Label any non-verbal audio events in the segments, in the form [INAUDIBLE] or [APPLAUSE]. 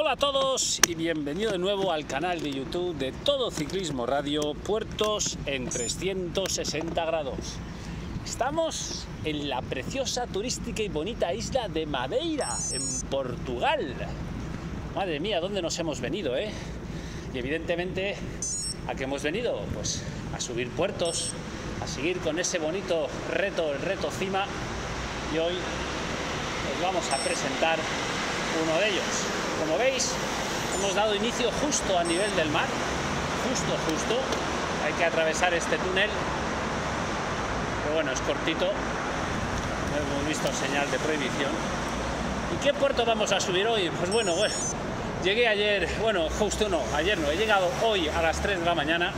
Hola a todos y bienvenido de nuevo al canal de YouTube de Todo Ciclismo Radio Puertos en 360 grados. Estamos en la preciosa, turística y bonita isla de Madeira, en Portugal. Madre mía, ¿dónde nos hemos venido, eh? Y evidentemente, ¿a qué hemos venido? Pues a subir puertos, a seguir con ese bonito reto, el reto cima. Y hoy os vamos a presentar uno de ellos. Como veis, hemos dado inicio justo a nivel del mar, justo, justo. Hay que atravesar este túnel, pero bueno, es cortito. No hemos visto señal de prohibición. ¿Y qué puerto vamos a subir hoy? Pues bueno, bueno, llegué ayer, bueno, justo no, ayer no, he llegado hoy a las 3 de la mañana,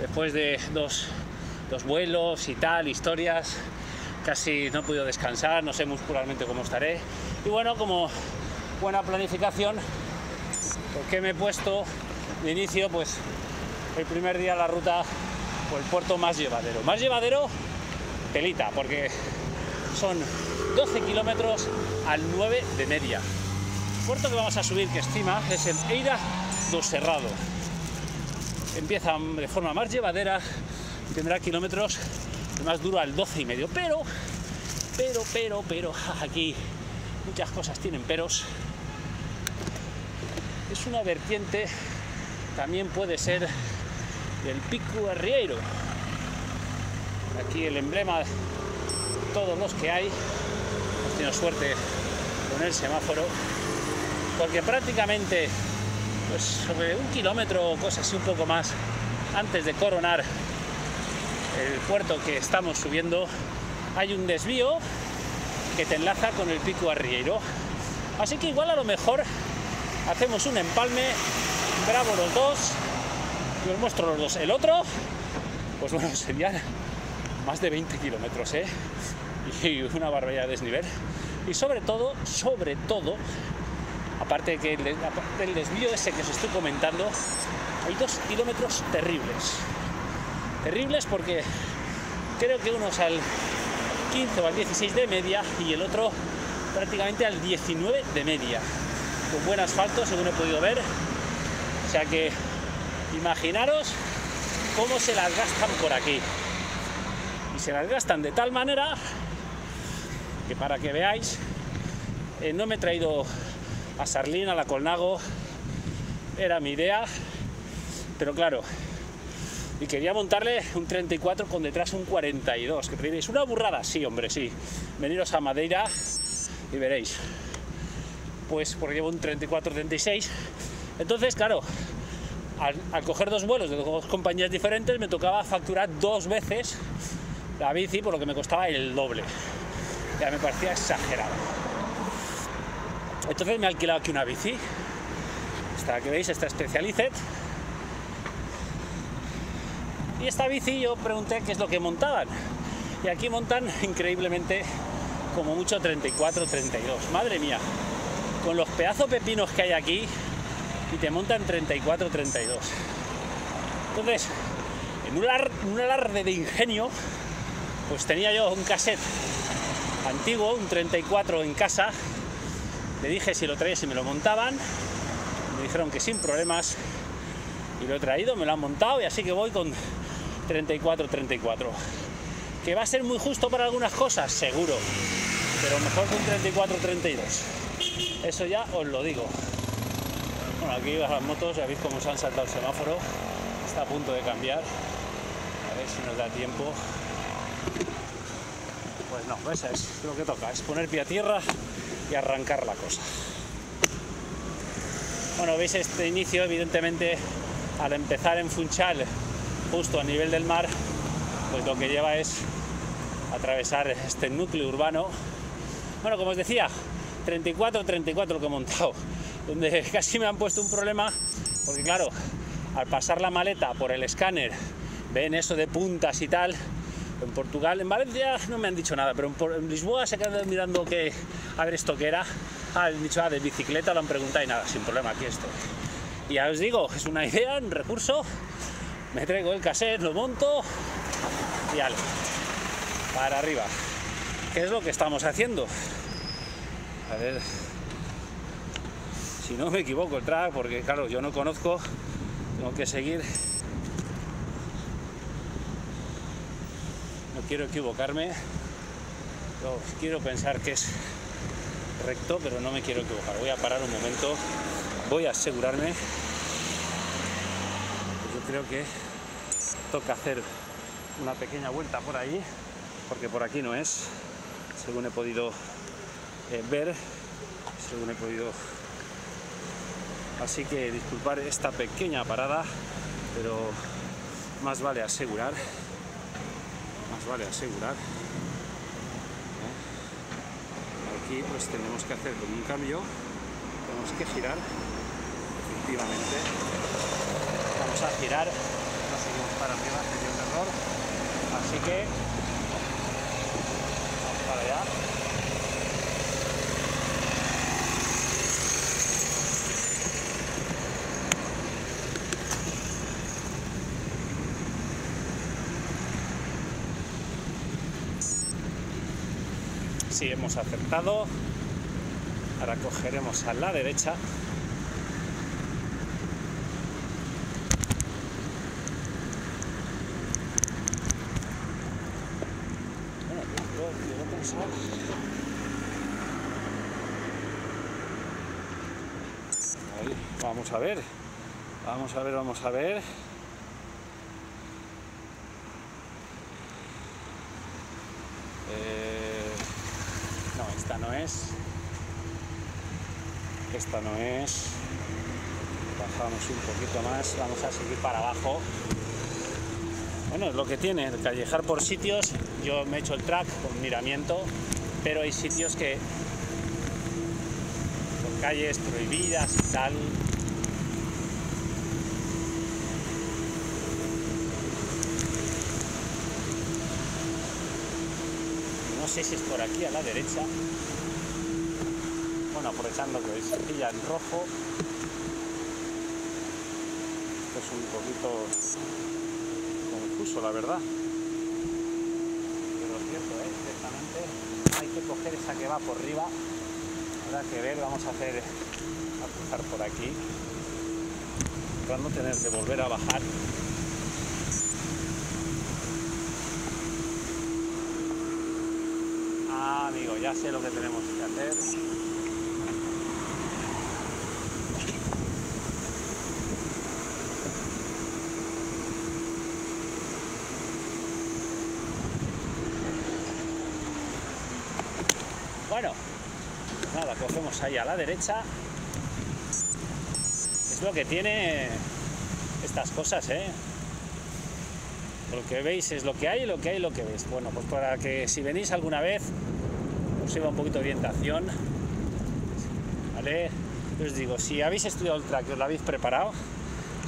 después de dos, dos vuelos y tal, historias, casi no he podido descansar, no sé muscularmente cómo estaré. Y bueno, como buena planificación, porque me he puesto de inicio, pues el primer día la ruta por el puerto más llevadero. Más llevadero, telita, porque son 12 kilómetros al 9 de media. El puerto que vamos a subir, que estima, es el Eira do Cerrado. Empieza de forma más llevadera tendrá kilómetros más duro al 12 y medio. Pero, pero, pero, pero, [LAUGHS] aquí muchas cosas tienen peros. Es una vertiente, también puede ser del Pico Arrieiro. Aquí el emblema, todos los que hay, hemos tenido suerte con el semáforo, porque prácticamente pues, sobre un kilómetro o cosas así un poco más antes de coronar el puerto que estamos subiendo, hay un desvío que te enlaza con el pico Arrieiro. Así que igual a lo mejor hacemos un empalme, bravo los dos, y os muestro los dos. El otro, pues bueno, [LAUGHS] serían más de 20 kilómetros, ¿eh? Y una barbaridad de desnivel. Y sobre todo, sobre todo, aparte que del desvío ese que os estoy comentando, hay dos kilómetros terribles. Terribles porque creo que uno es al 15 o al 16 de media y el otro prácticamente al 19 de media. Con buen asfalto, según he podido ver. O sea que imaginaros cómo se las gastan por aquí. Y se las gastan de tal manera que para que veáis, eh, no me he traído a Sarlín, a la Colnago, era mi idea, pero claro, y quería montarle un 34 con detrás un 42, que diréis, una burrada, sí, hombre, sí, veniros a Madeira y veréis, pues porque llevo un 34-36, entonces, claro, al, coger dos vuelos de dos compañías diferentes me tocaba facturar dos veces la bici por lo que me costaba el doble. Ya me parecía exagerado. Entonces me he alquilado aquí una bici. Esta que veis, esta Specialized. Y esta bici yo pregunté qué es lo que montaban. Y aquí montan increíblemente como mucho 34, 32. Madre mía, con los pedazos pepinos que hay aquí, y te montan 34, 32. Entonces, en un, ar alarde de ingenio, pues tenía yo un cassette antiguo, un 34 en casa. Le dije si lo traía, si me lo montaban. Me dijeron que sin problemas. Y lo he traído, me lo han montado y así que voy con 34, 34. ¿Que va a ser muy justo para algunas cosas? Seguro. Pero mejor que un 34, 32. Eso ya os lo digo. Bueno, aquí las motos, ya veis cómo se han saltado el semáforo. Está a punto de cambiar. A ver si nos da tiempo. Pues no, esa es lo que toca, es poner pie a tierra y arrancar la cosa. Bueno, veis este inicio, evidentemente, al empezar en Funchal, justo a nivel del mar, pues lo que lleva es atravesar este núcleo urbano. Bueno, como os decía, 34-34 lo que he montado, [LAUGHS] donde [LAUGHS] casi me han puesto un problema, porque claro, al pasar la maleta por el escáner, ven eso de puntas y tal, en Portugal, en Valencia no me han dicho nada, pero en, en Lisboa se quedan mirando que, a ver esto que era. Ah, han dicho, ah, de bicicleta, lo han preguntado y nada, sin problema, aquí estoy. Y ya os digo, es una idea, un recurso. Me traigo el cassette, lo monto y ale, para arriba. ¿Qué es lo que estamos haciendo? A ver si no me equivoco el track, porque claro, yo no conozco, tengo que seguir. No quiero equivocarme, quiero pensar que es recto, pero no me quiero equivocar. Voy a parar un momento, voy a asegurarme. Yo creo que toca hacer una pequeña vuelta por ahí, porque por aquí no es, según he podido eh, ver, según he podido... Así que disculpar esta pequeña parada, pero más vale asegurar, más vale asegurar. ¿eh? Aquí pues tenemos que hacer como un cambio, tenemos que girar, efectivamente, vamos a girar seguimos para arriba, sería un error. Así que vamos para allá. Sí, hemos acertado. Ahora cogeremos a la derecha vamos a ver. Vamos a ver, vamos a ver. Eh, no, esta no es. Esta no es. Bajamos un poquito más. Vamos a seguir para abajo. Bueno, es lo que tiene, el callejar por sitios. Yo me he hecho el track con miramiento, pero hay sitios que con calles prohibidas y tal, no sé si es por aquí a la derecha aprovechando que se pilla en rojo esto es un poquito la verdad. Pero cierto, ¿eh? Ciertamente hay que coger esa que va por arriba. Habrá que ver, vamos a hacer, a cruzar por aquí. Para no tener que volver a bajar. Ah, amigo, ya sé lo que tenemos que hacer. Bueno, nada, cogemos ahí a la derecha. Es lo que tiene estas cosas, ¿eh? Lo que veis es lo que hay, lo que hay, lo que veis. Bueno, pues para que si venís alguna vez os sirva un poquito de orientación, ¿vale? Os digo, si habéis estudiado el track y os lo habéis preparado,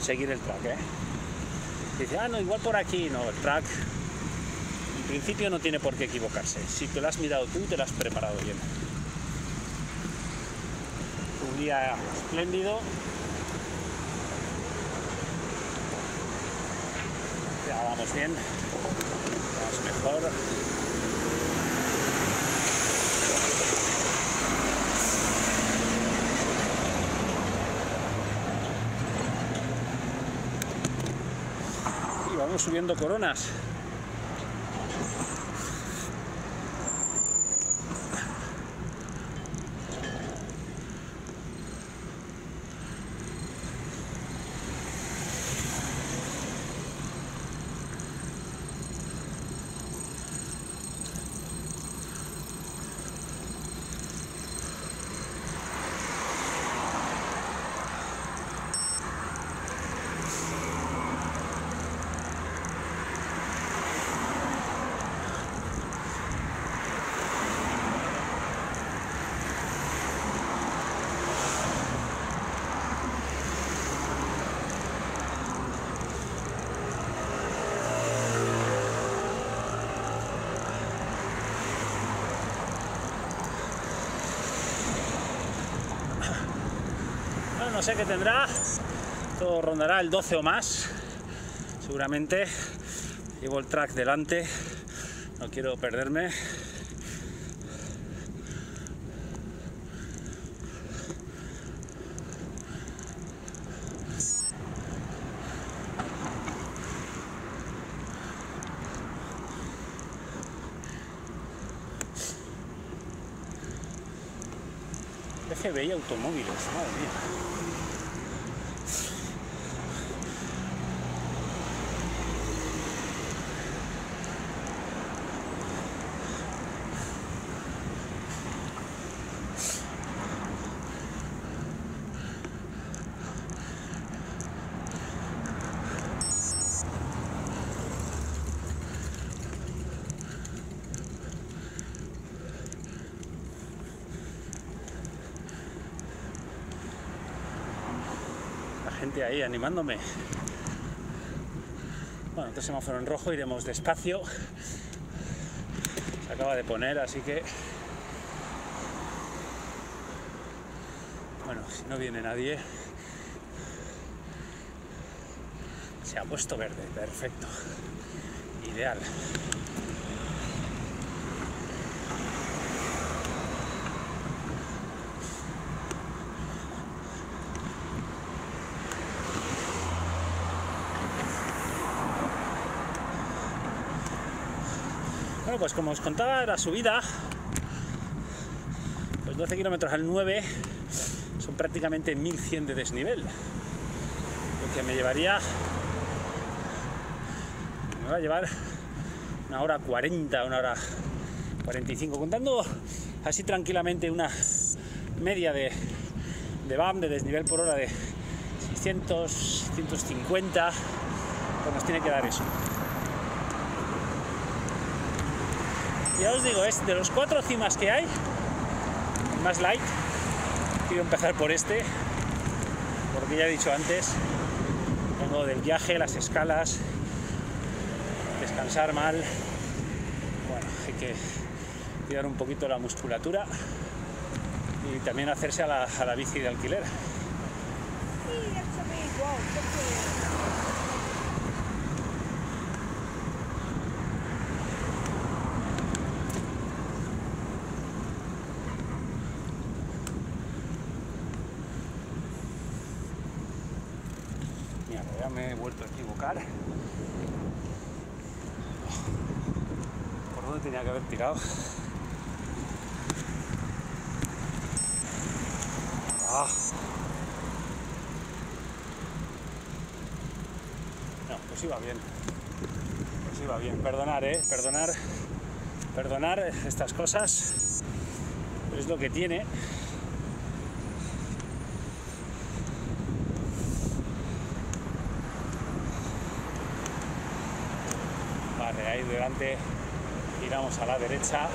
seguir el track, ¿eh? Dice, ah, no, igual por aquí, no, el track principio no tiene por qué equivocarse. Si te lo has mirado tú, te lo has preparado bien. Día espléndido. Ya vamos bien. Vamos mejor. Y vamos subiendo coronas. sé que tendrá, todo rondará el 12 o más, seguramente. Llevo el track delante, no quiero perderme. veía automóviles, madre mía. Ahí animándome. Bueno, entonces semáforo en rojo, iremos despacio. Se acaba de poner, así que... Bueno, si no viene nadie... Se ha puesto verde, perfecto. Ideal. Bueno, pues como os contaba, la subida, pues 12 kilómetros al 9 son prácticamente 1100 de desnivel. Lo que me llevaría, me va a llevar una hora 40, una hora 45, contando así tranquilamente una media de, de BAM, de desnivel por hora de 600, 150, pues nos tiene que dar eso. Ya os digo, es de los cuatro cimas que hay, más light. Quiero empezar por este, porque ya he dicho antes, vengo del viaje, las escalas, descansar mal. Bueno, hay que cuidar un poquito la musculatura y también hacerse a la, a la bici de alquiler eso mismo, porque Mira, ya me he vuelto a equivocar. ¿Por Ah. No, pues iba bien. Pues iba bien. Perdonar, eh. Perdonar. Perdonar estas cosas. Es lo que tiene. Vale, ahí delante giramos a la derecha.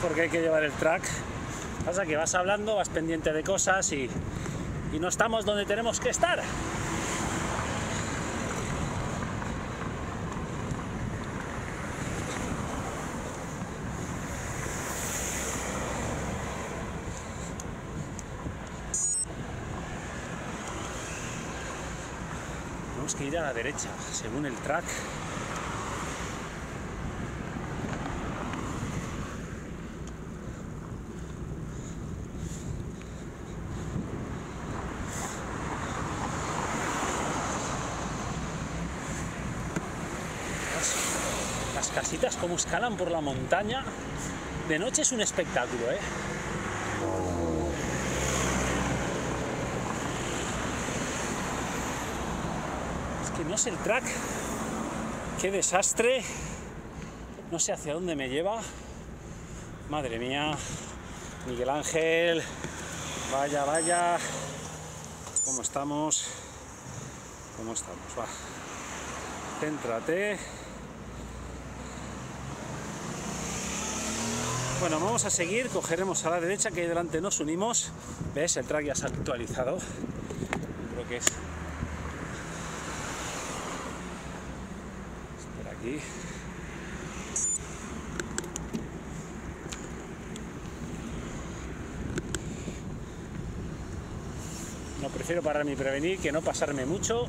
Porque hay que llevar el track Pasa que vas hablando, vas pendiente de cosas y, y no estamos donde tenemos que estar. Tenemos que ir a la derecha, según el track. Casitas como escalan por la montaña. De noche es un espectáculo, ¿eh? Es que no sé el track. Qué desastre. No sé hacia dónde me lleva. Madre mía. Miguel Ángel. Vaya, vaya. ¿Cómo estamos? ¿Cómo estamos? Va. Céntrate. Bueno, vamos a seguir, cogeremos a la derecha que delante nos unimos. ¿Ves? El track ya se ha actualizado. Creo que es. Espera aquí. No prefiero pararme y prevenir que no pasarme mucho.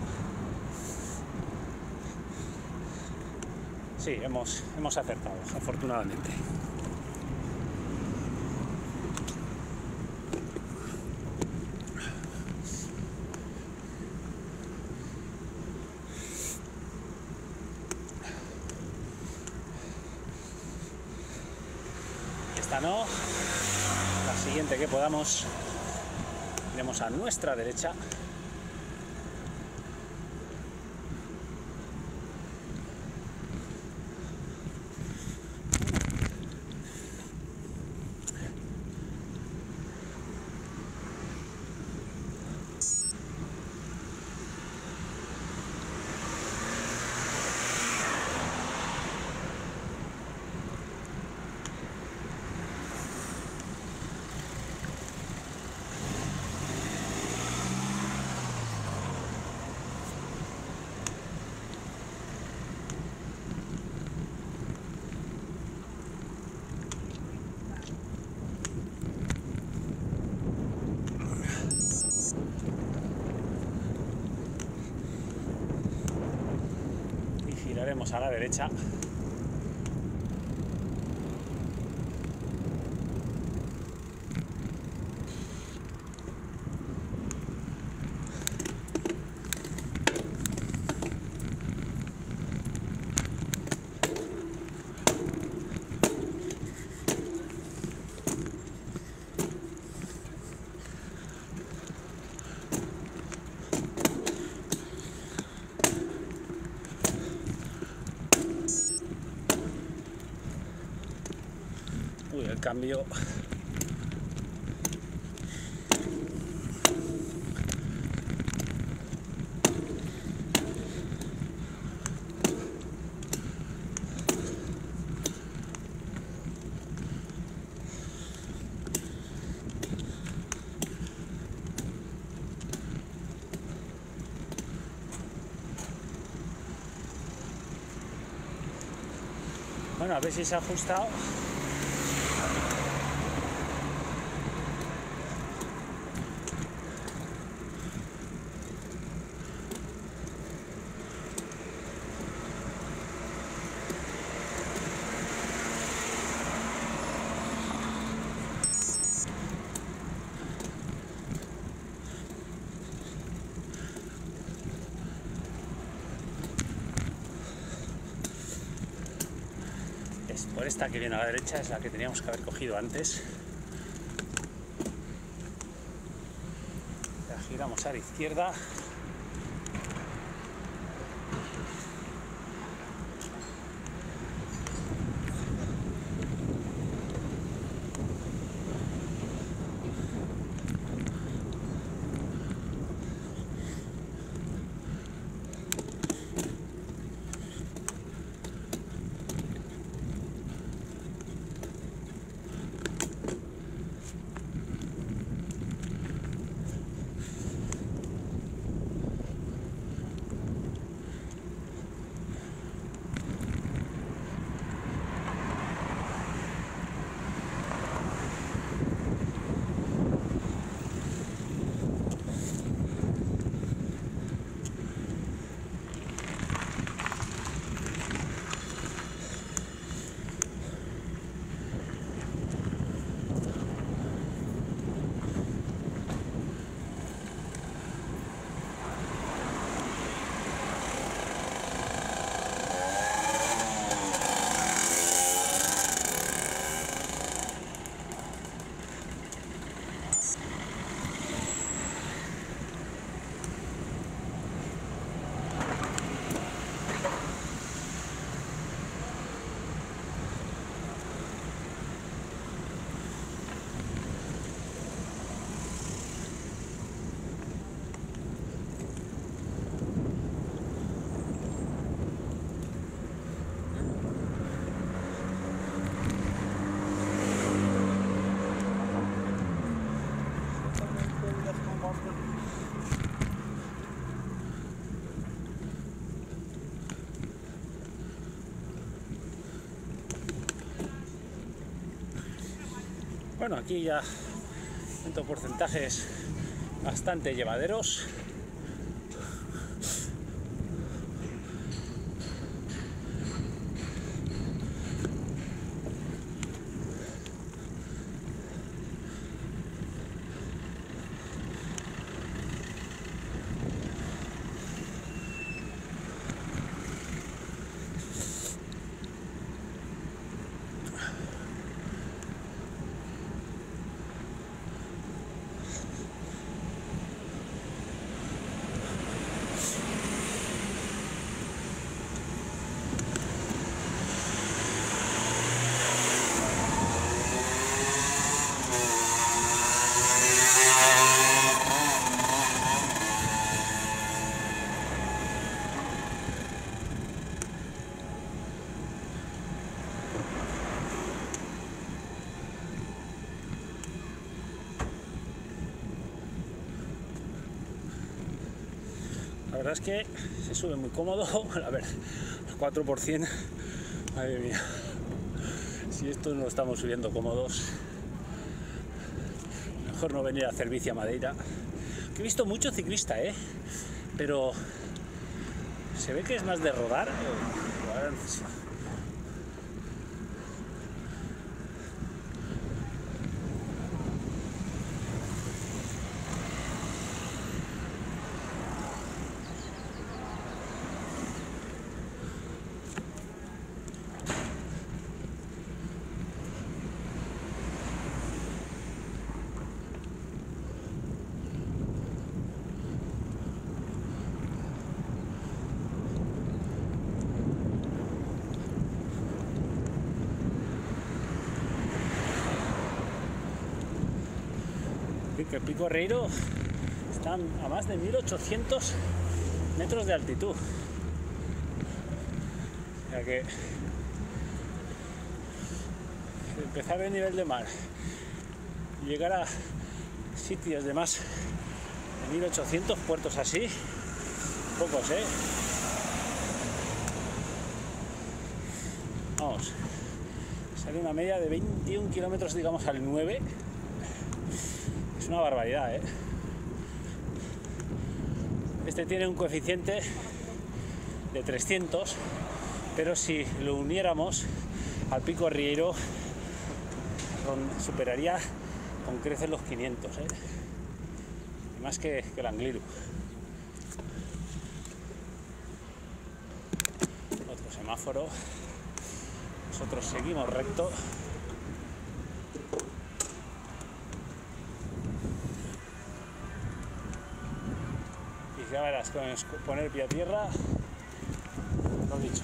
Sí, hemos, hemos acertado, afortunadamente. Esta no. La siguiente que podamos. Iremos a nuestra derecha. y giraremos a la derecha. Cambio. Bueno, a ver si se ha ajustado. Es por esta que viene a la derecha, es la que teníamos que haber cogido antes. La giramos a la izquierda. Bueno, aquí ya siento porcentajes bastante llevaderos. Es que se sube muy cómodo. [LAUGHS] A ver, 4 por 100. Madre mía. Si esto no estamos subiendo cómodos, mejor no venir a hacer bici a Madeira. he visto mucho ciclista, ¿eh? Pero se ve que es más de rodar. Que el Pico Reiro está a más de 1800 metros de altitud. O que empezar el nivel de mar y llegar a sitios de más de 1800 puertos así, pocos, ¿eh? Vamos, sale una media de 21 kilómetros, digamos, al 9 una barbaridad, ¿eh? Este tiene un coeficiente de 300, pero si lo uniéramos al pico Riero superaría con creces los 500, ¿eh? más que, que el Angliru. Otro semáforo. Nosotros seguimos recto. Verás, con poner pie a tierra, lo dicho,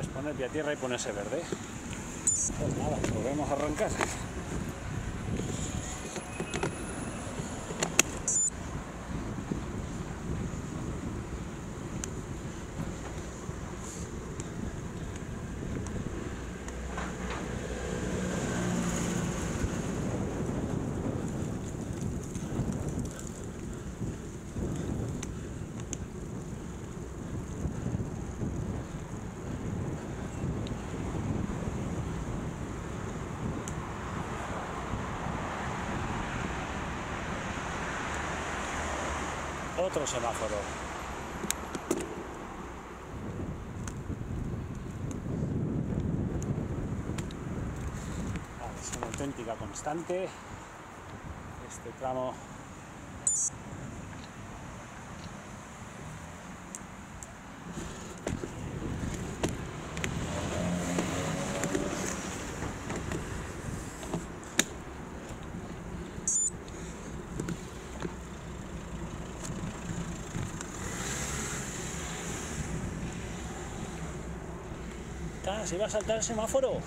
es poner pie a tierra y ponerse verde. Pues nada, volvemos a arrancar. Otro semáforo. es una auténtica constante. Este tramo se va a saltar el semáforo.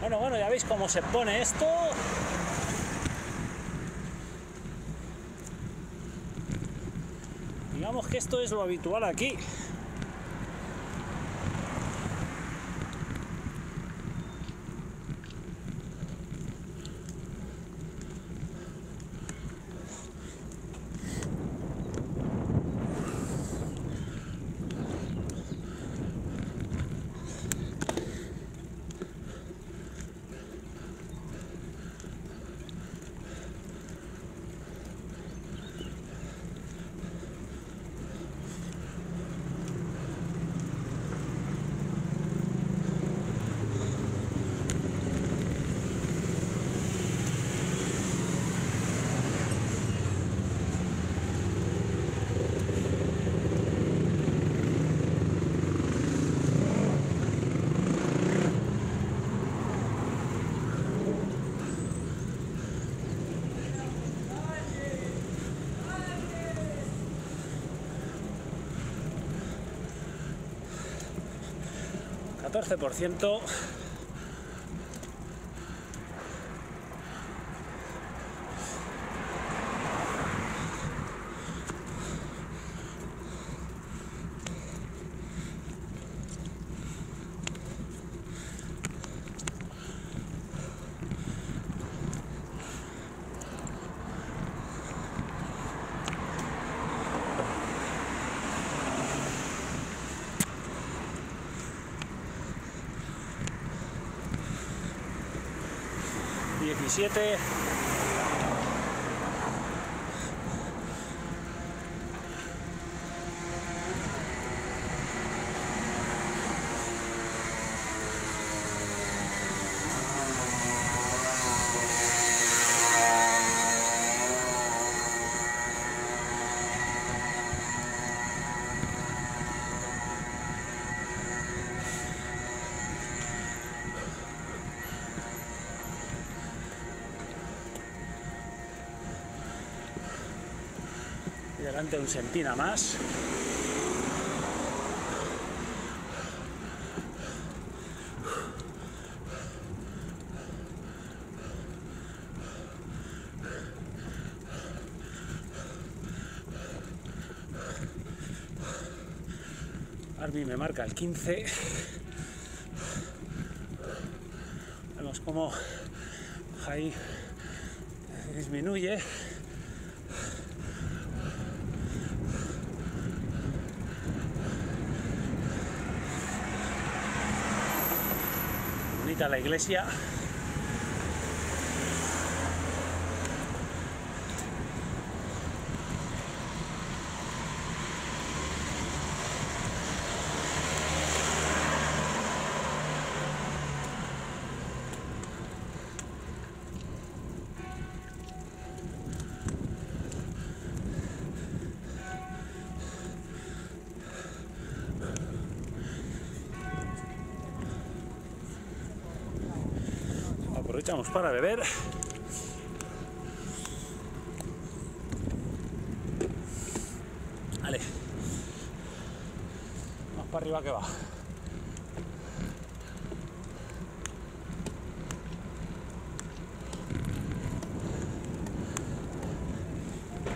Bueno, bueno, ya veis cómo se pone esto. Digamos que esto es lo habitual aquí. 14%. 17. Y delante un sentina más. Armi me marca el 15. Vemos cómo ahí disminuye. Bonita la iglesia. Aprovechamos para beber. Vale. Más para arriba que va.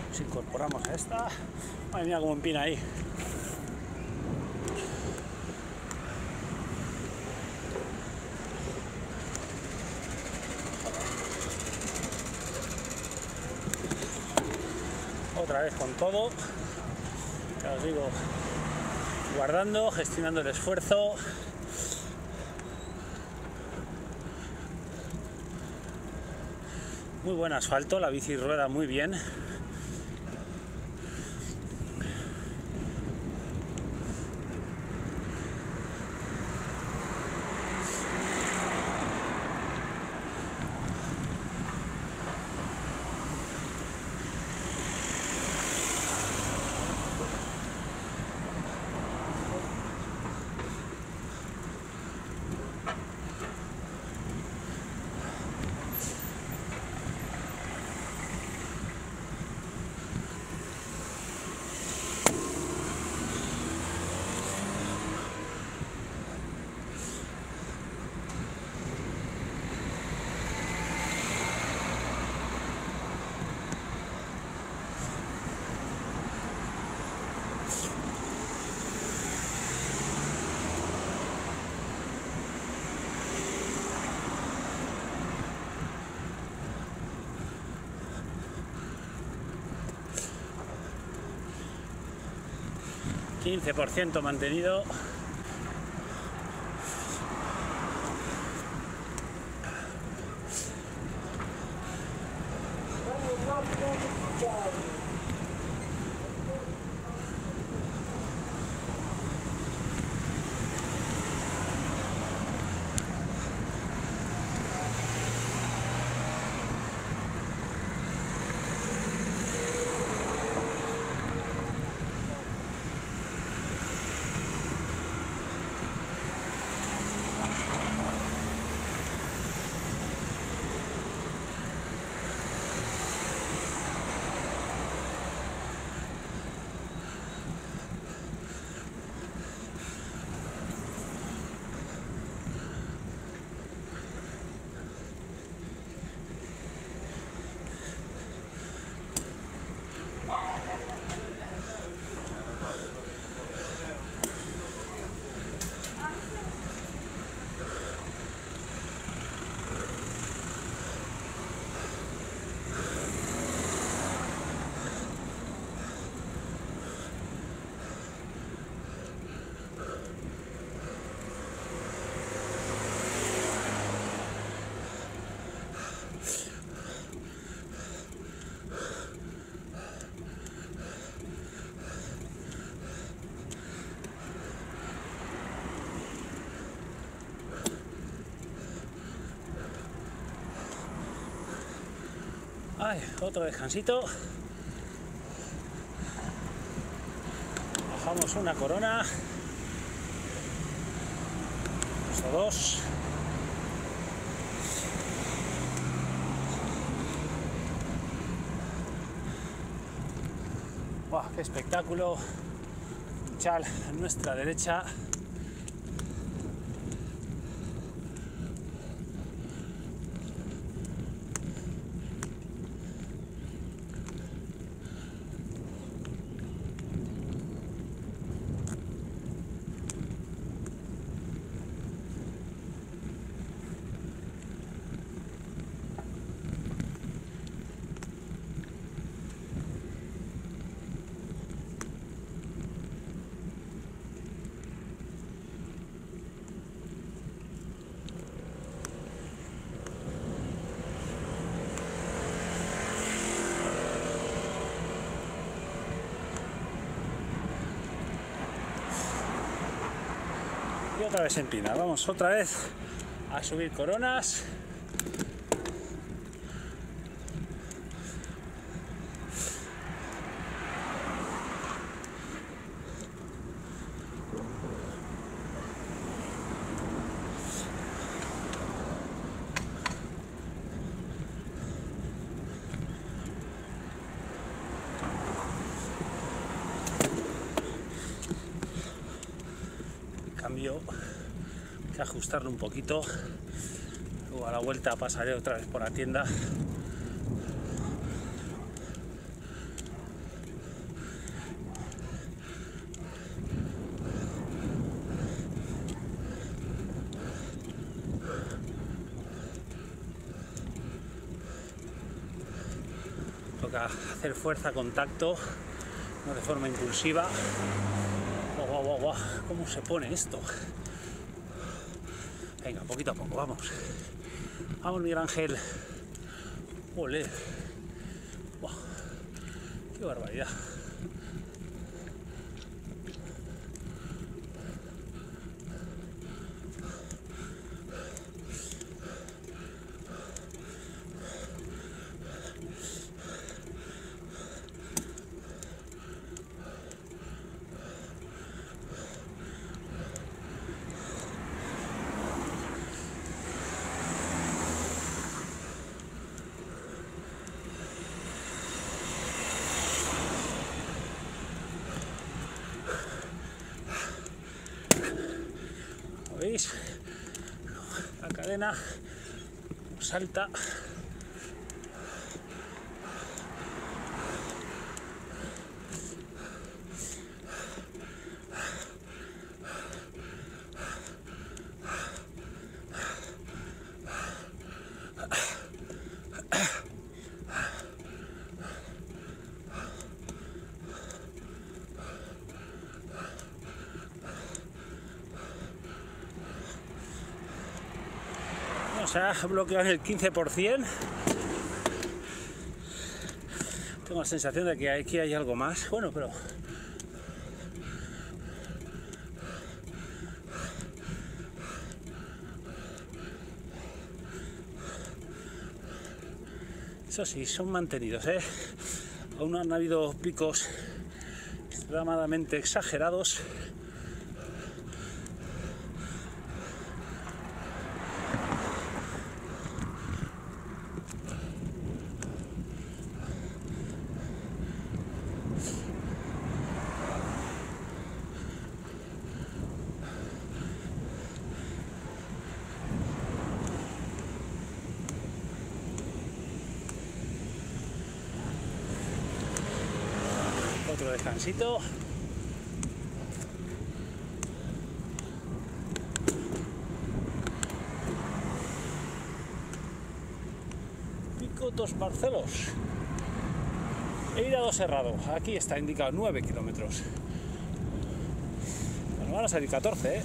Nos incorporamos a esta. Madre mía, cómo empina ahí. Ya os digo, guardando, gestionando el esfuerzo. Muy buen asfalto, la bici rueda muy bien. Quince por ciento mantenido. Ay, otro descansito. Bajamos una corona. O dos. ¡Buah, qué espectáculo! Chal a nuestra derecha. Otra vez empina. Vamos otra vez a subir coronas. cambio que ajustarlo un poquito. Luego a la vuelta pasaré otra vez por la tienda. Toca hacer fuerza contacto no de forma impulsiva. Guau, guau, guau, ¿Cómo se pone esto? Venga, poquito a poco, vamos. Vamos, Miguel Ángel. Ole. Buah, qué barbaridad. ¿Lo veis? La cadena salta. Sea, bloqueado en el 15%. Tengo la sensación de que aquí hay algo más. Bueno, pero Eso sí, son mantenidos, ¿eh? Aún han habido picos extremadamente exagerados. Pico dos Barcelos. He ido a cerrado. Aquí está indicado 9 kilómetros. Bueno, van a salir 14, ¿eh?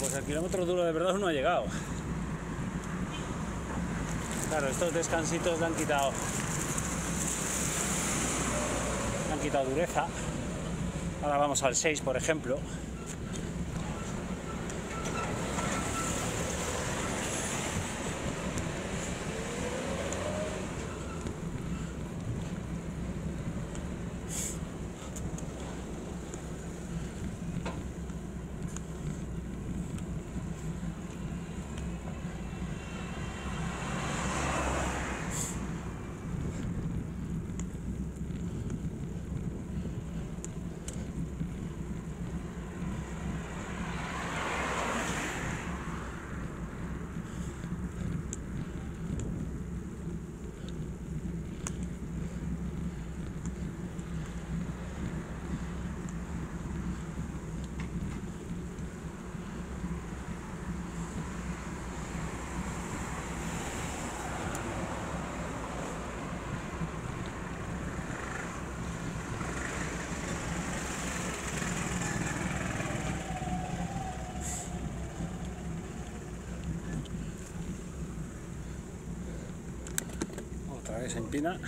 Pues el kilómetro duro de verdad no ha llegado. Claro, estos descansitos le han quitado. Le han quitado dureza. Ahora vamos al 6, por ejemplo. Otra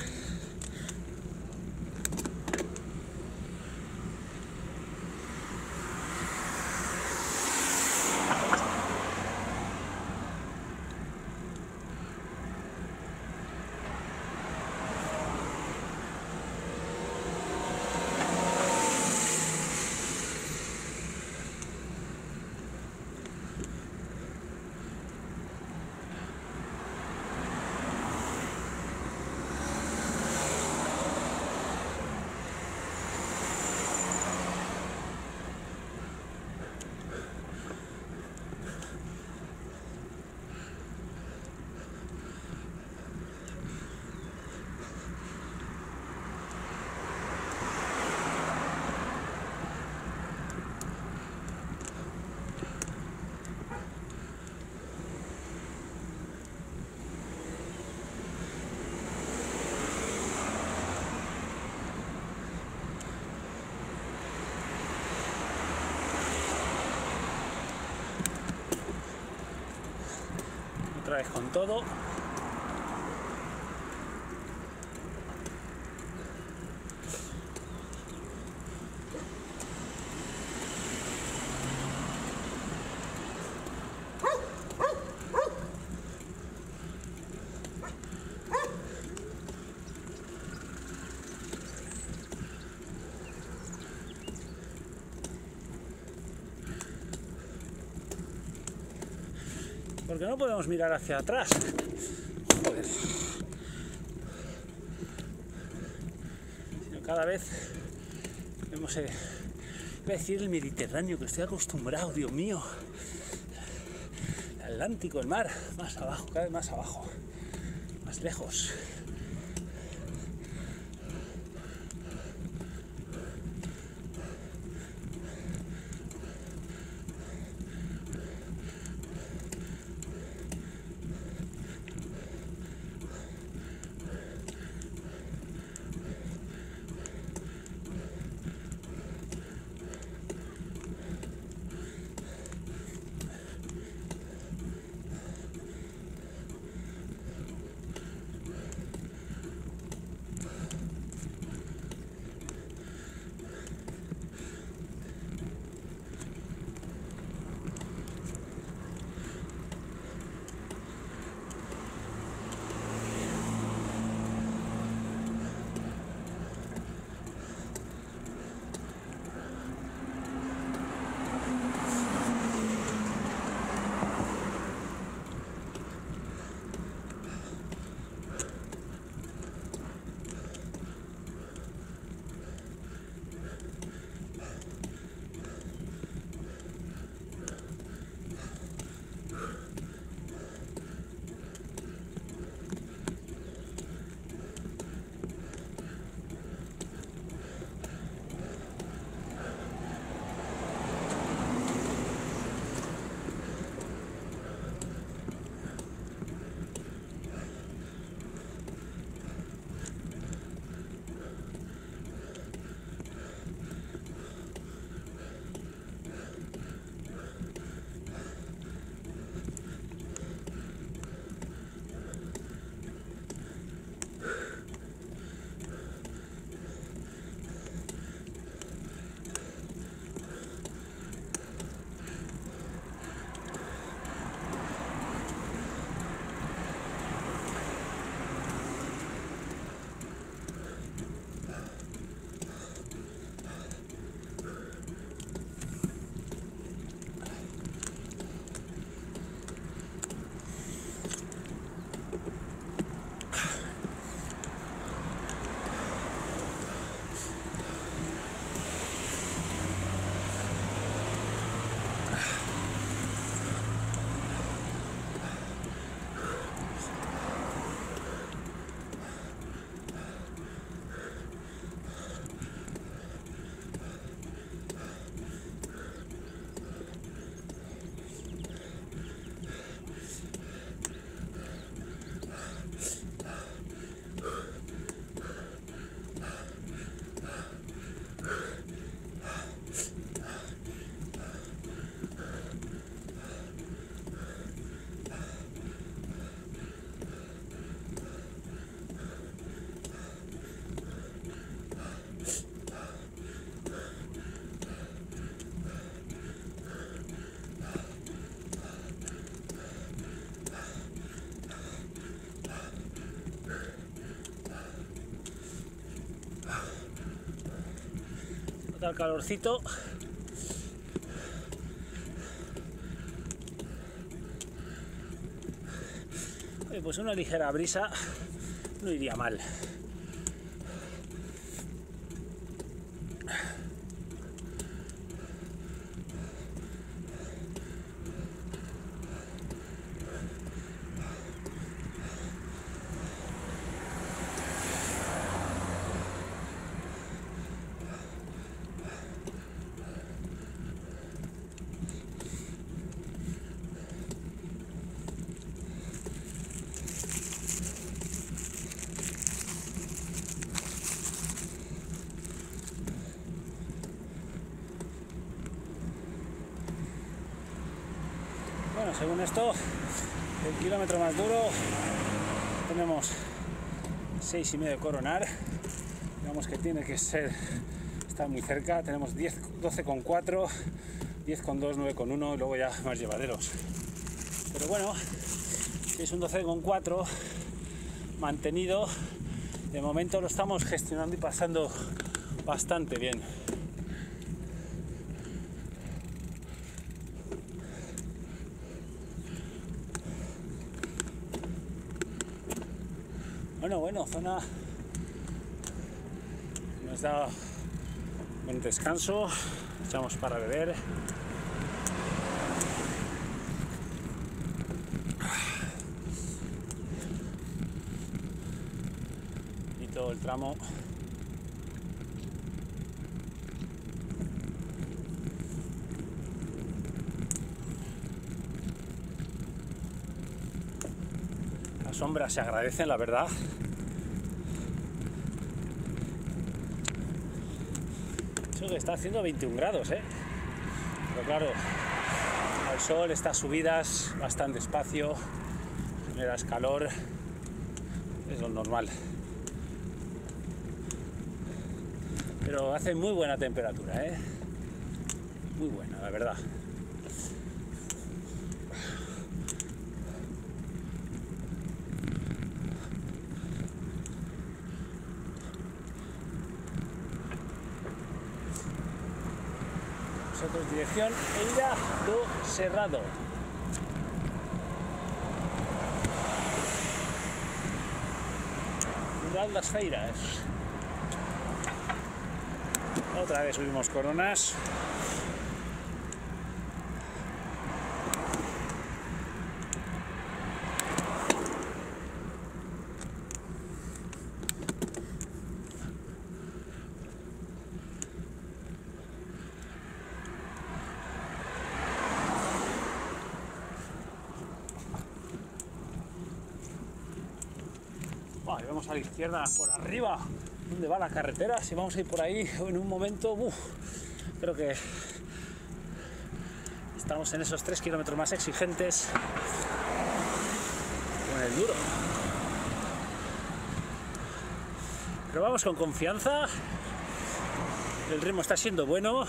Con todo. Porque no podemos mirar hacia atrás. Sino cada vez vemos el, a decir el Mediterráneo, que estoy acostumbrado, Dios mío. El Atlántico, el mar, más abajo, cada vez más abajo, más lejos. Da calorcito. Pues una ligera brisa no iría mal. Bueno, según esto, el kilómetro más duro tenemos 6 y medio coronar. Digamos que tiene que ser, está muy cerca. Tenemos 10, 12,4, 10,2, 9,1 y luego ya más llevaderos. Pero bueno, es un 12,4 mantenido, de momento lo estamos gestionando y pasando bastante bien. Bueno, bueno, nos da un descanso, echamos para beber. Y todo el tramo Las sombras se agradecen, la verdad. Está haciendo 21 grados, ¿eh? Pero claro, al sol estas subidas bastante despacio, generas calor, es lo normal. Pero hace muy buena temperatura, ¿eh? Muy buena, la verdad. Nosotros dirección Eira do Cerrado. Rural das Feiras. Otra vez subimos coronas. Vale, vamos a la izquierda, por arriba, donde va la carretera. Si vamos a ir por ahí [LAUGHS] en un momento, uf, creo que estamos en esos 3 kilómetros más exigentes con el duro. Pero vamos con confianza. El ritmo está siendo bueno.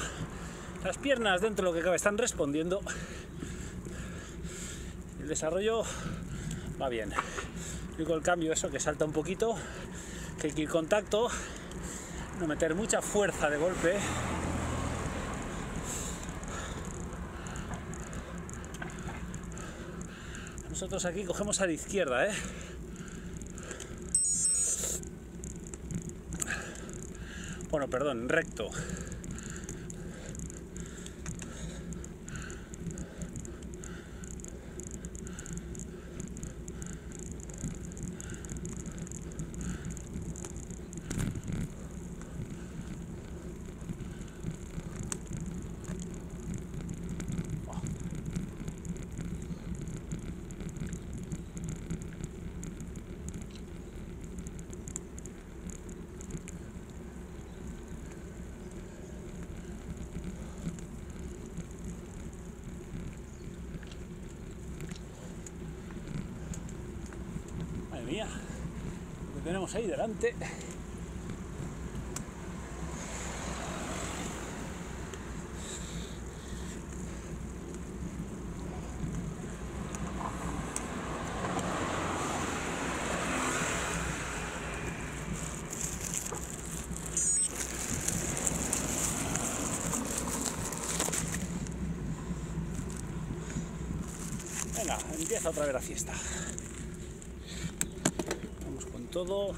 Las piernas dentro de lo que cabe están respondiendo. El desarrollo va bien. Y con el cambio eso que salta un poquito, que hay que ir contacto, no meter mucha fuerza de golpe. Nosotros aquí cogemos a la izquierda, ¿eh? Bueno, perdón, recto. ahí delante. Venga, empieza otra vez la fiesta. little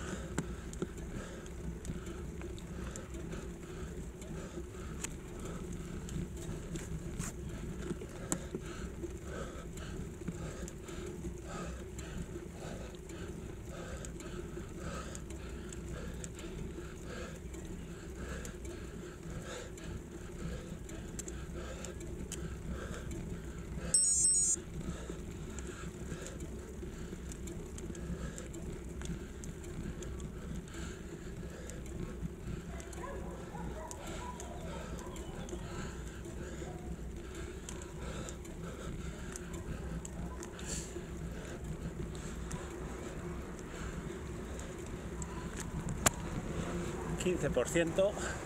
15%,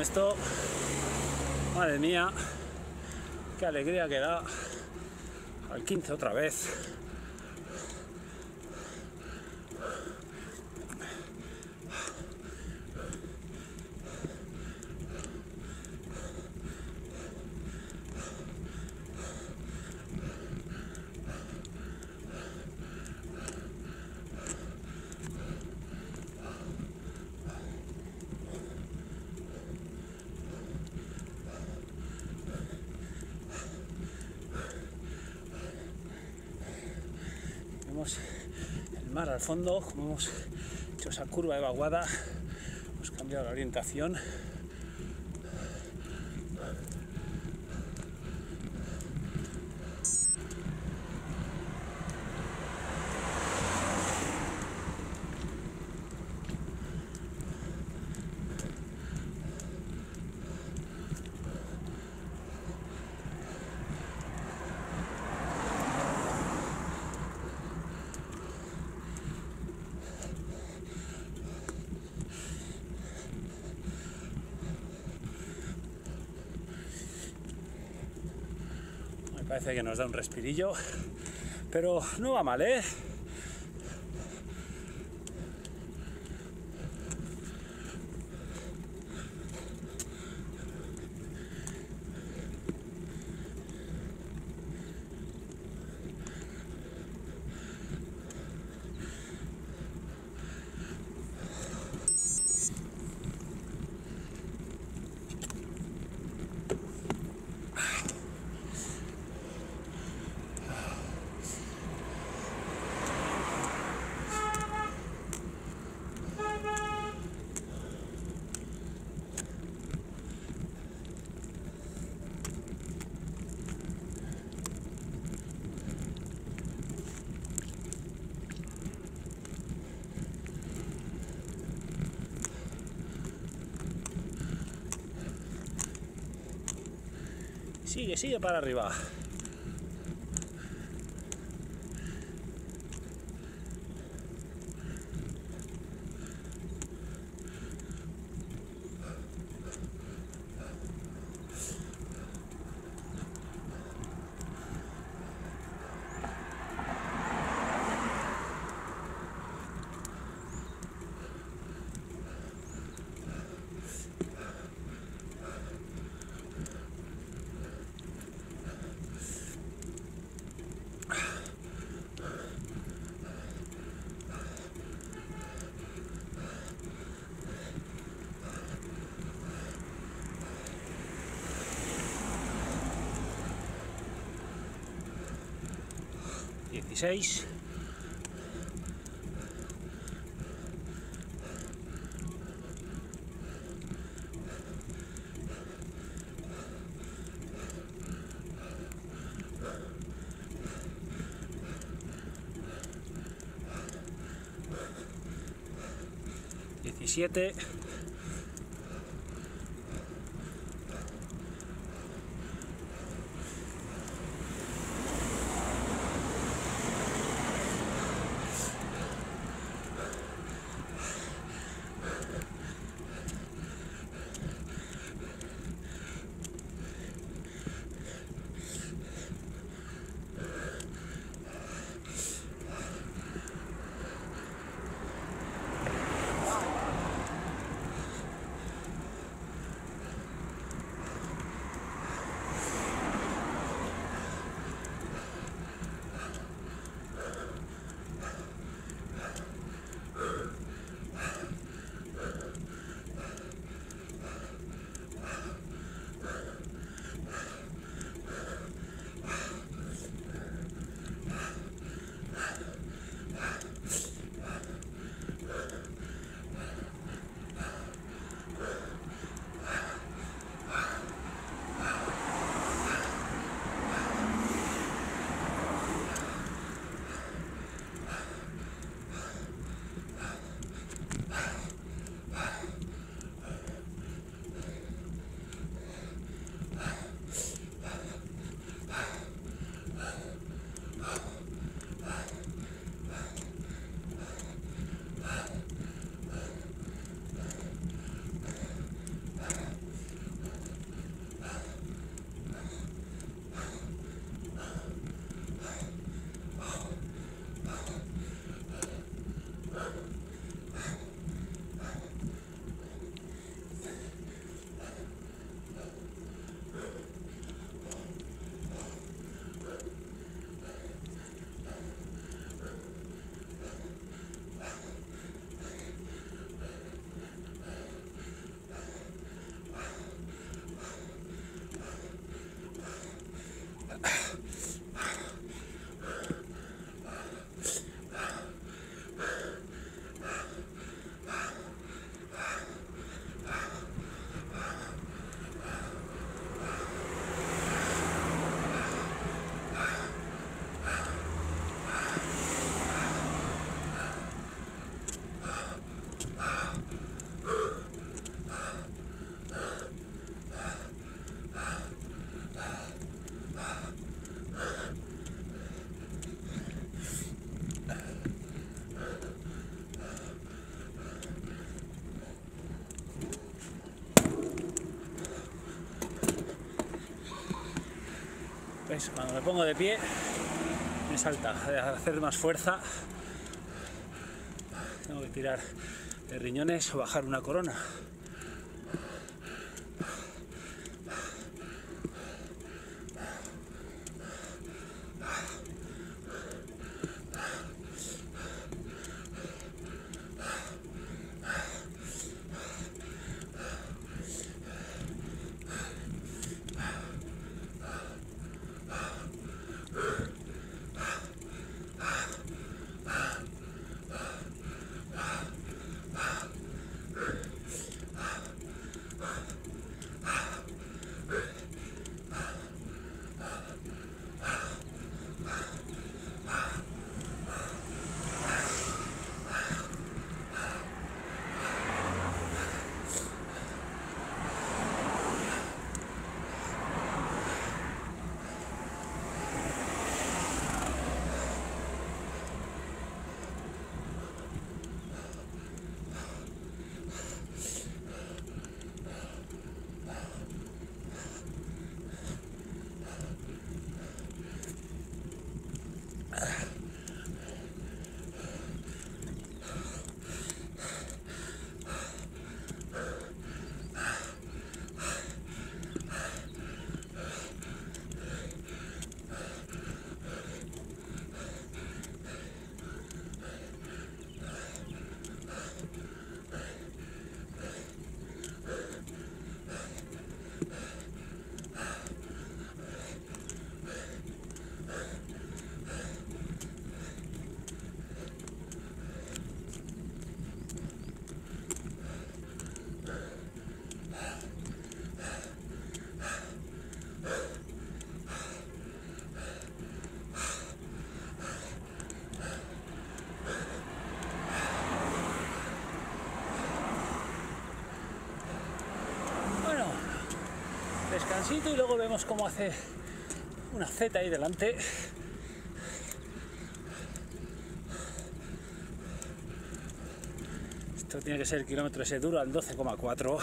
Esto, madre mía, qué alegría que da al 15 otra vez. Vemos el mar al fondo, como hemos hecho esa curva evacuada, hemos cambiado la orientación. Me que nos da un respirillo, pero no va mal, ¿eh? Sigue, sigue para arriba. 16. Diecisiete. Cuando me pongo de pie, me salta. De hacer más fuerza, tengo que tirar de riñones o bajar una corona. Y luego vemos cómo hace una Z ahí delante. Esto tiene que ser el kilómetro ese duro al 12,4.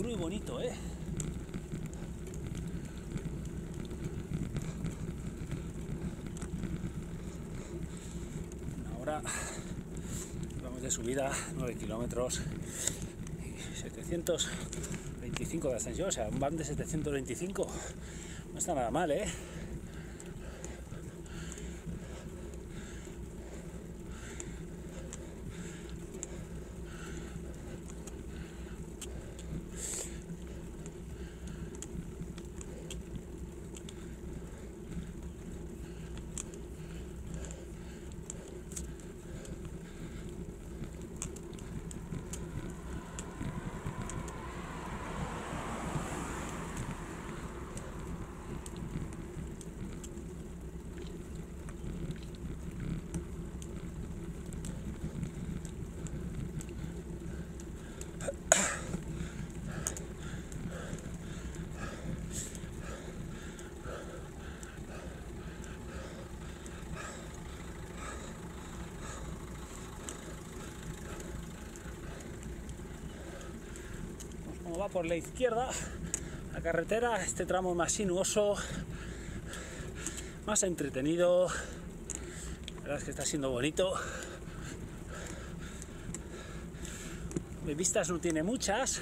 Duro y bonito, ¿eh? Ahora vamos de subida, 9 kilómetros y 725 de ascensión, o sea, un van de 725. No está nada mal, ¿eh? Por la izquierda la carretera, este tramo más sinuoso, más entretenido. La verdad es que está siendo bonito. De vistas no tiene muchas.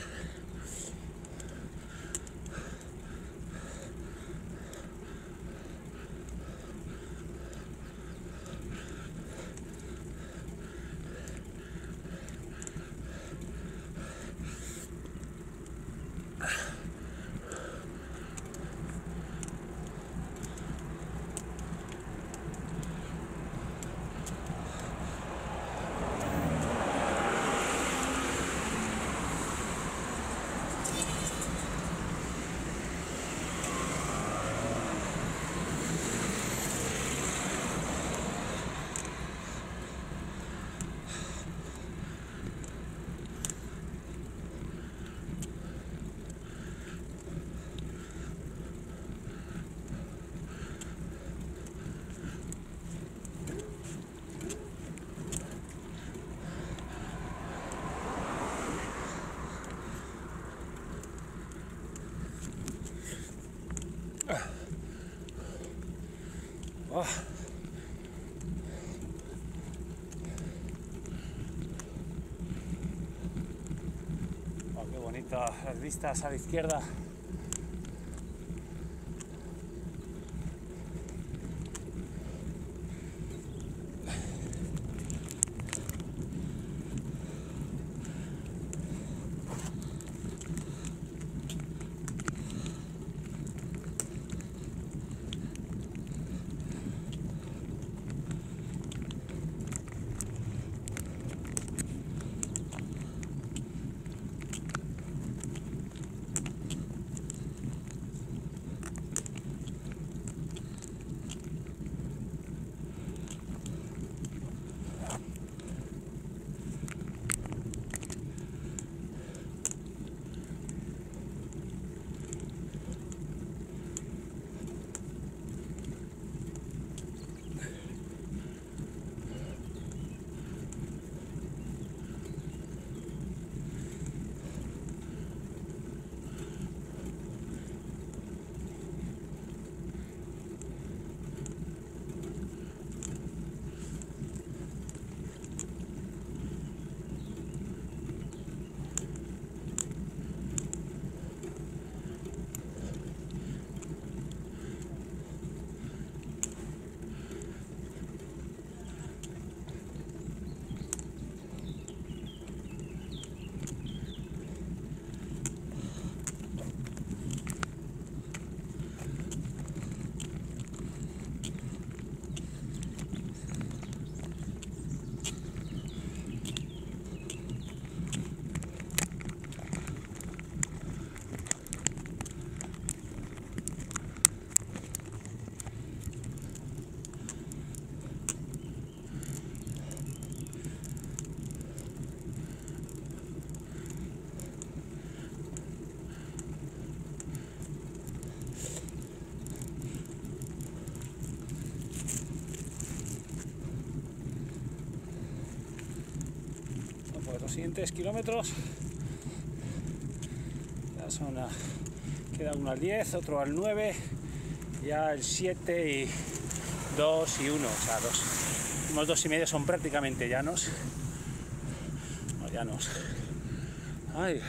bonito las vistas a la izquierda. Siguientes kilómetros ya son a- queda uno al 10, otro al 9, ya el 7 y 2 y 1, o sea, dos, unos dos y medio son prácticamente llanos. No, llanos. Ay.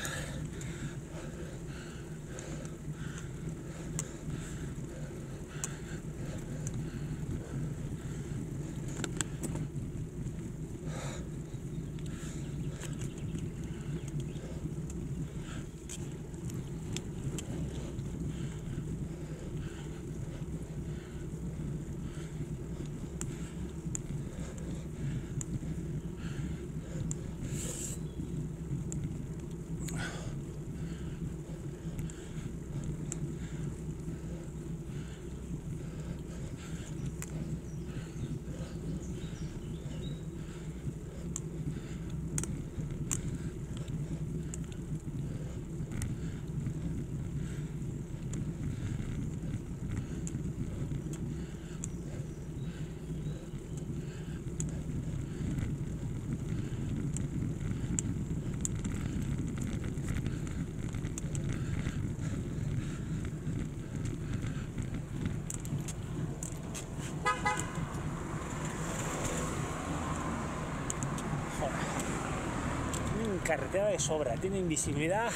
Carretera de sobra, tienen visibilidad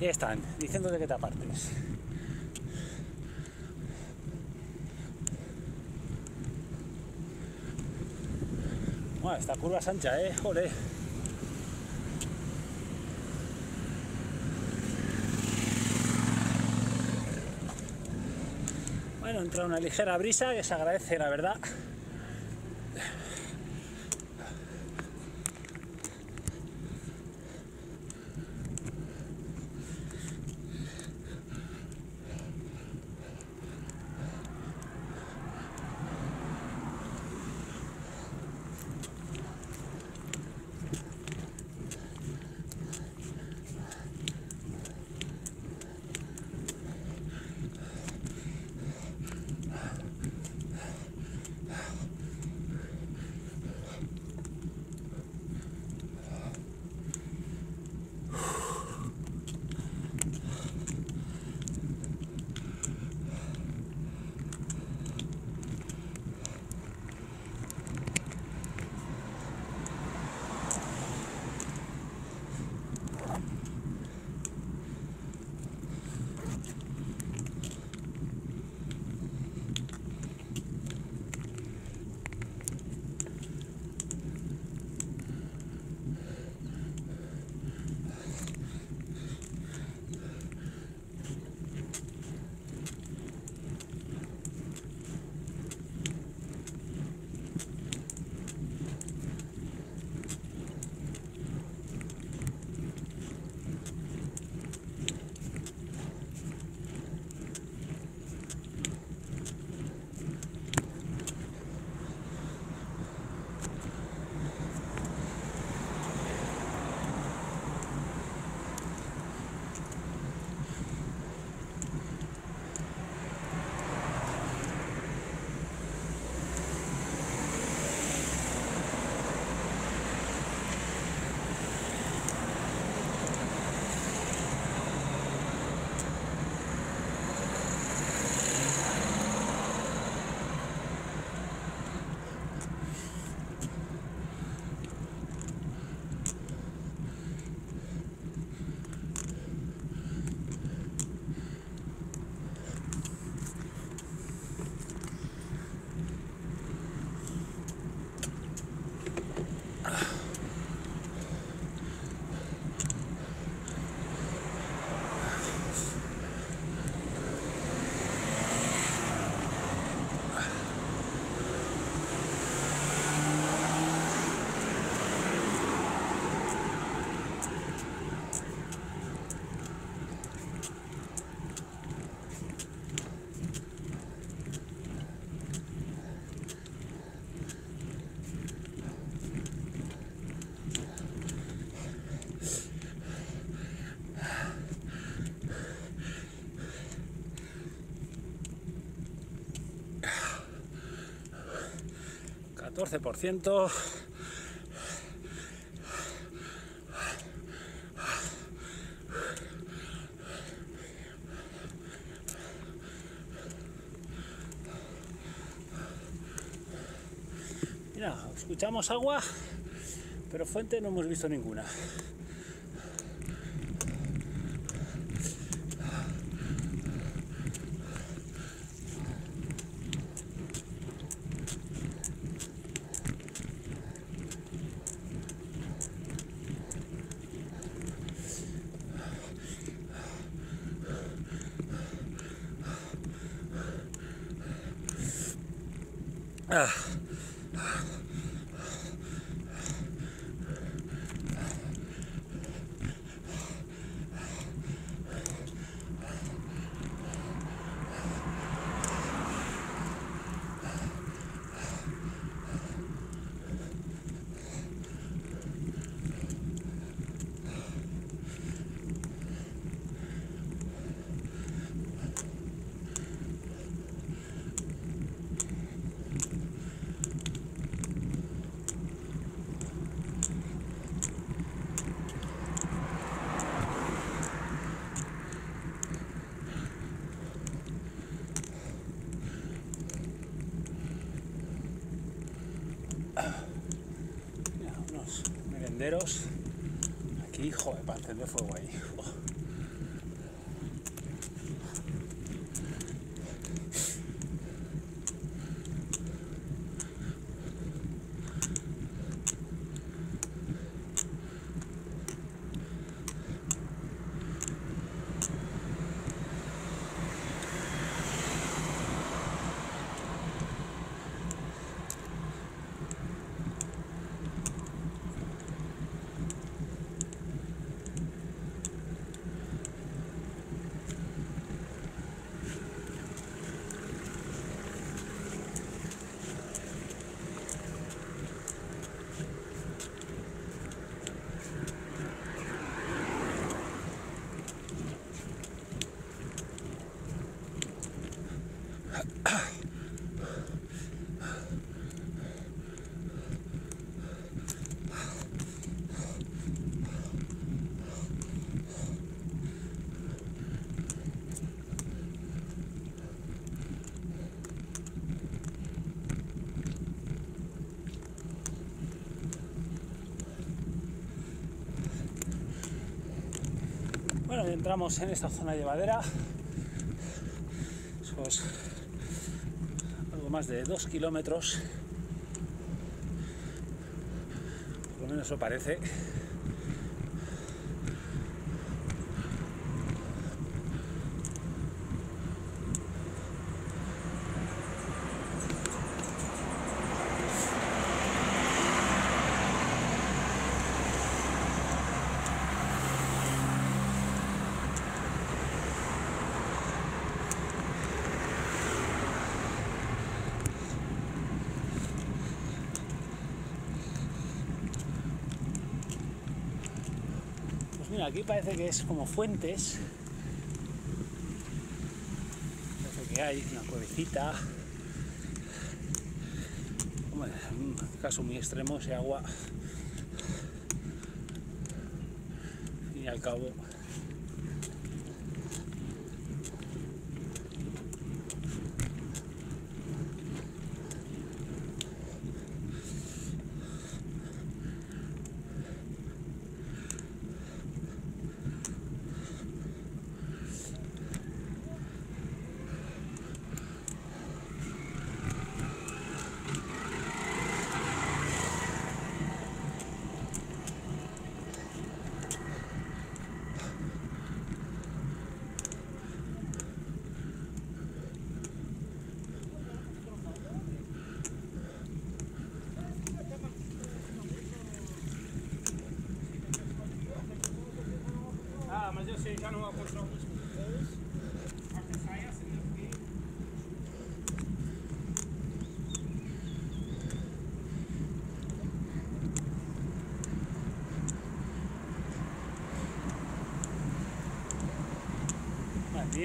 y ahí están, diciéndote que te apartes. Esta curva es ancha, eh, joder. Bueno, entra una ligera brisa que se agradece, la verdad. 14%. Mira, escuchamos agua, pero fuente no hemos visto ninguna. Ah. Entramos en esta zona llevadera. Somos algo más de dos kilómetros. Por lo menos eso parece. Aquí parece que es como fuentes. Parece que hay una cuevecita. En un caso muy extremo, ese agua. Y al cabo.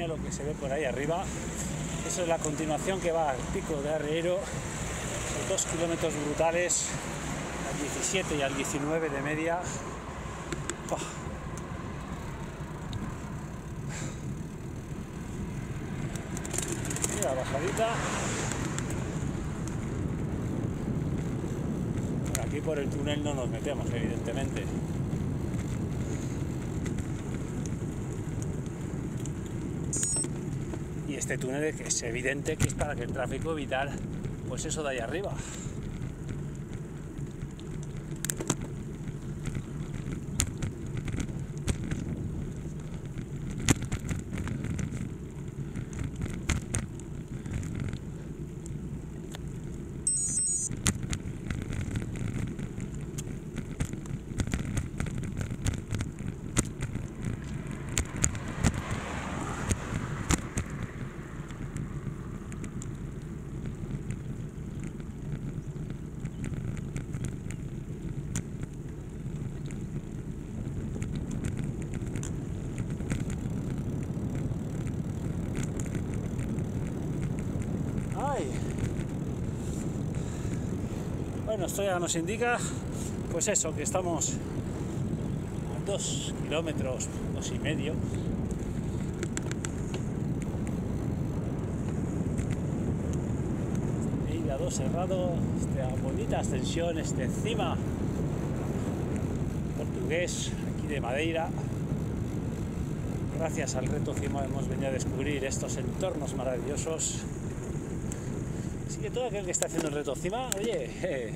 Lo que se ve por ahí arriba. Eso es la continuación que va al pico de Arriero, el dos kilómetros brutales, al 17 y al 19 de media. Buah. Mira, bajadita. Por aquí por el túnel no nos metemos, evidentemente. Este túnel que es evidente que es para que el tráfico evitar pues eso de ahí arriba. Ay. Esto ya nos indica, pues eso, que estamos a dos kilómetros, dos y medio. dos cerrado, esta bonita ascensión, este encima portugués, aquí de Madeira. Gracias al reto CIMA hemos venido a descubrir estos entornos maravillosos. Así que todo aquel que está haciendo el reto CIMA, oye, [LAUGHS]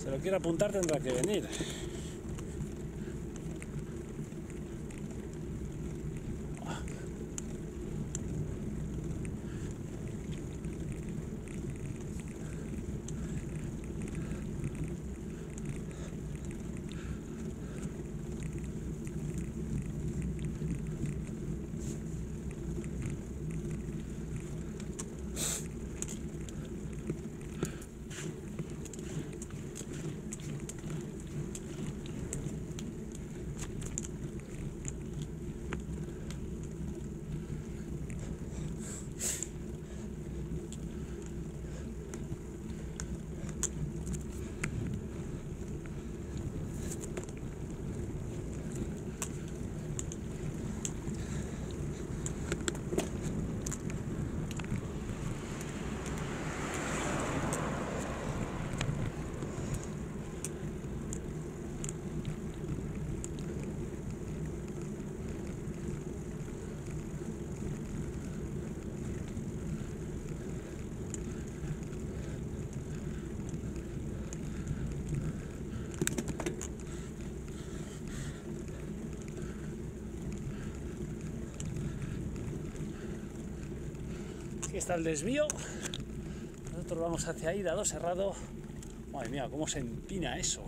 se lo quiere apuntar tendrá que venir. Está el desvío. Nosotros vamos hacia ahí, dado cerrado. Madre mía, cómo se empina eso.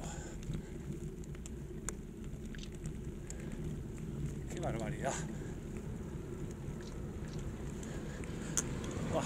Qué barbaridad. Buah.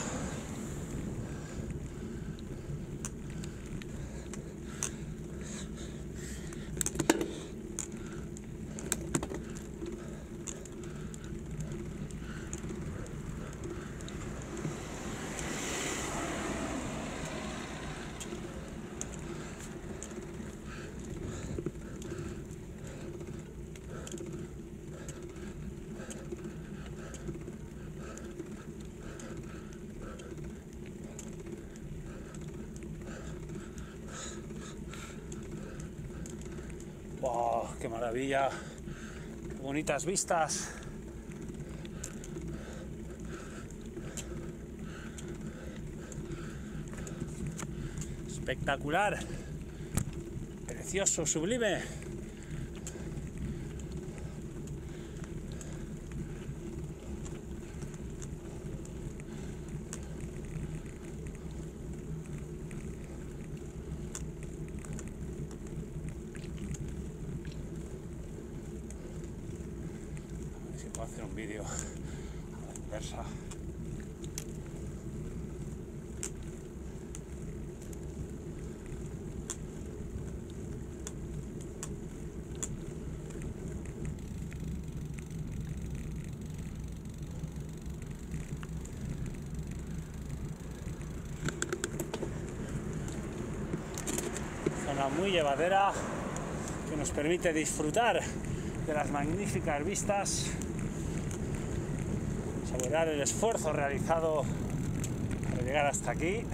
¡Wow! ¡Qué maravilla! ¡Qué bonitas vistas! Espectacular, precioso, sublime. Que nos permite disfrutar de las magníficas vistas, saborear el esfuerzo realizado para llegar hasta aquí.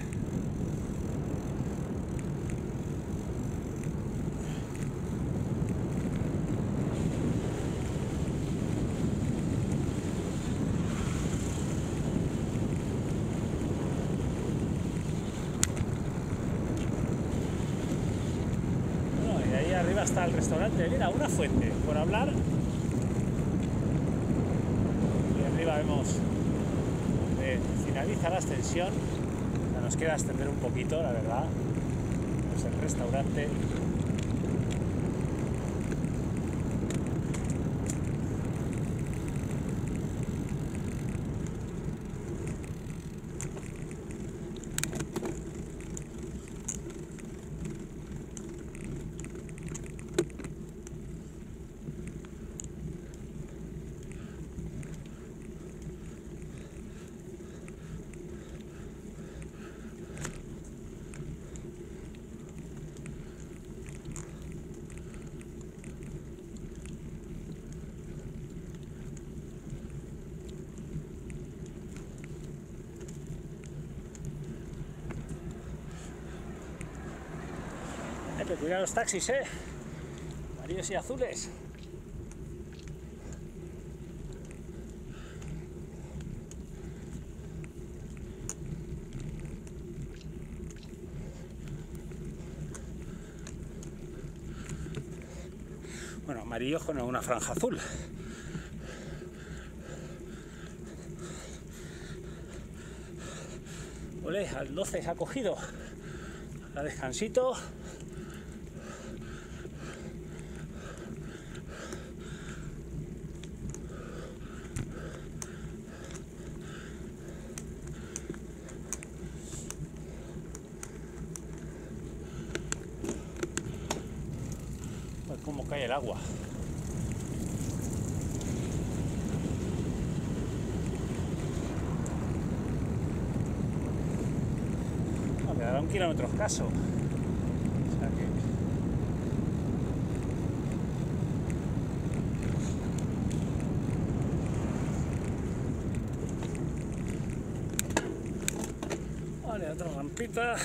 Bueno, y ahí arriba está el restaurante. Mira, una fuente, por hablar. Y arriba vemos donde finaliza la extensión. Ya nos queda extender un poquito, la verdad. Es el restaurante. Cuidado los taxis, eh. Amarillos y azules. Bueno, amarillo con una franja azul. Ole, al 12 se ha cogido. A descansito. Pues cómo cae el agua. No, quedará un escaso. O sea que... Vale, otra rampita.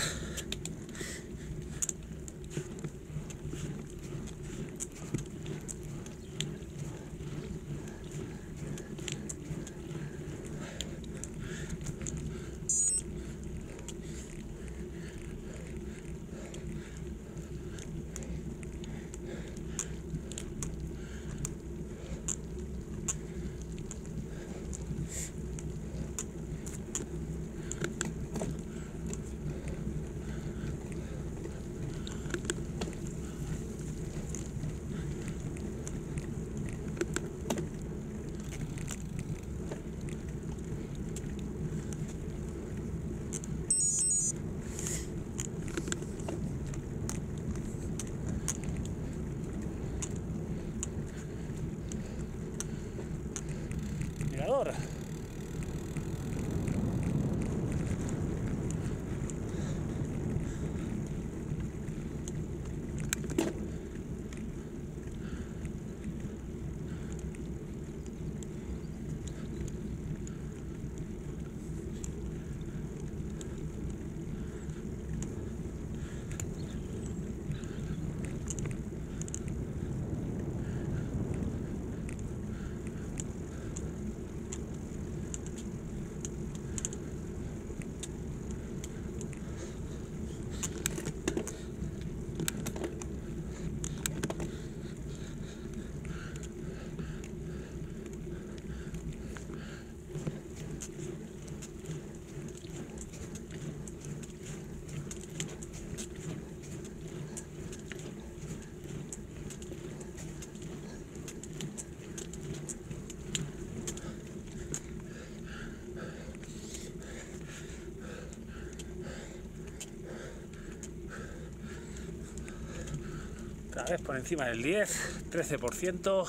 vez por encima del 10, 13%.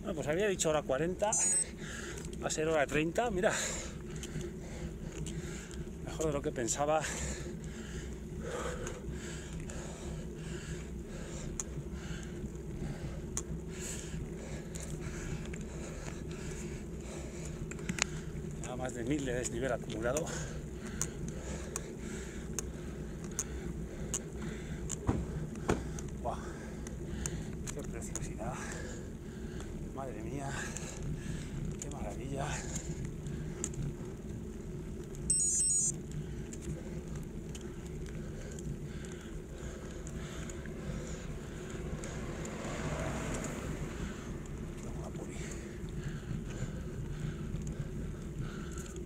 Bueno, pues había dicho hora 40, va a ser hora 30, mira, mejor de lo que pensaba. Desnivel acumulado. Guau, qué preciosidad. Madre mía, qué maravilla.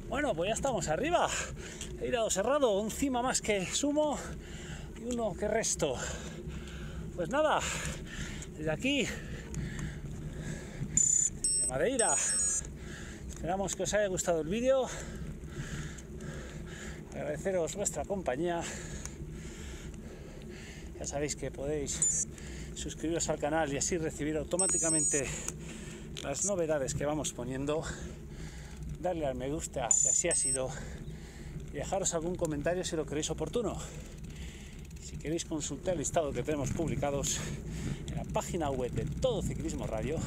Bueno, pues ya estamos arriba. He ido cerrado, un cima más que sumo y uno que resto. Pues nada, desde aquí, de Madeira, esperamos que os haya gustado el vídeo. Agradeceros vuestra compañía. Ya sabéis que podéis suscribiros al canal y así recibir automáticamente las novedades que vamos poniendo darle al me gusta si así ha sido y dejaros algún comentario si lo queréis oportuno. Si queréis consultar el listado que tenemos publicados en la página web de Todo Ciclismo Radio,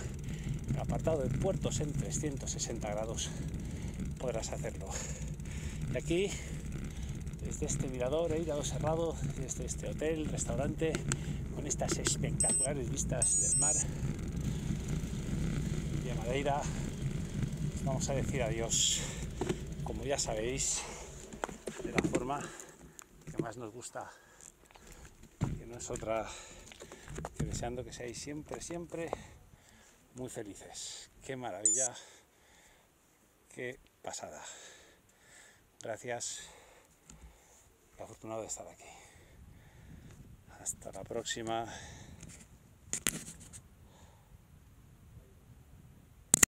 en el apartado de puertos en 360 grados, podrás hacerlo. Y aquí, desde este mirador, he ido cerrado, desde este hotel, restaurante, con estas espectaculares vistas del mar y de Madeira, vamos a decir adiós, ya sabéis, de la forma que más nos gusta, que no es otra que deseando que seáis siempre, siempre muy felices. Qué maravilla, qué pasada. Gracias, afortunado de estar aquí. Hasta la próxima.